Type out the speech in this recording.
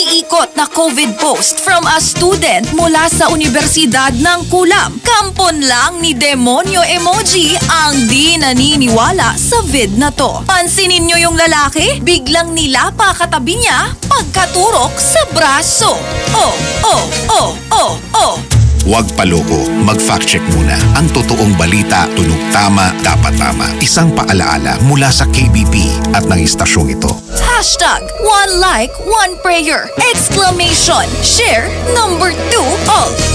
umiikot na COVID post from a student mula sa Universidad ng Kulam. Kampon lang ni Demonyo Emoji ang di naniniwala sa vid na to. Pansinin nyo yung lalaki, biglang nilapa katabi niya pagkaturok sa braso. Oh, oh, oh, oh, oh. Huwag paloko, mag-fact check muna. Ang totoong balita, tunog tama, dapat tama. Isang paalaala mula sa KBP at ng istasyong ito. Hashtag one like, one prayer. Exclamation. Share number two all.